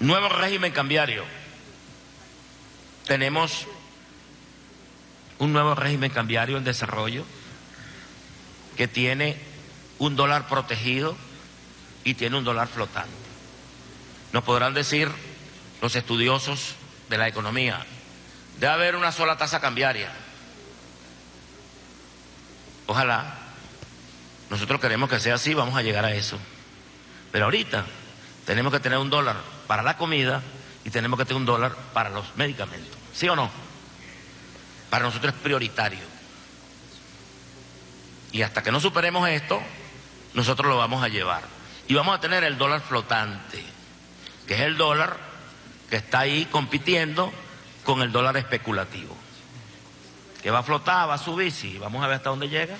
Nuevo régimen cambiario. Tenemos un nuevo régimen cambiario en desarrollo que tiene un dólar protegido y tiene un dólar flotante. Nos podrán decir los estudiosos de la economía, debe haber una sola tasa cambiaria. Ojalá, nosotros queremos que sea así, vamos a llegar a eso. Pero ahorita tenemos que tener un dólar para la comida y tenemos que tener un dólar para los medicamentos. ¿Sí o no? Para nosotros es prioritario. Y hasta que no superemos esto, nosotros lo vamos a llevar. Y vamos a tener el dólar flotante, que es el dólar que está ahí compitiendo con el dólar especulativo. Que va a flotar, va a subir, sí, vamos a ver hasta dónde llega.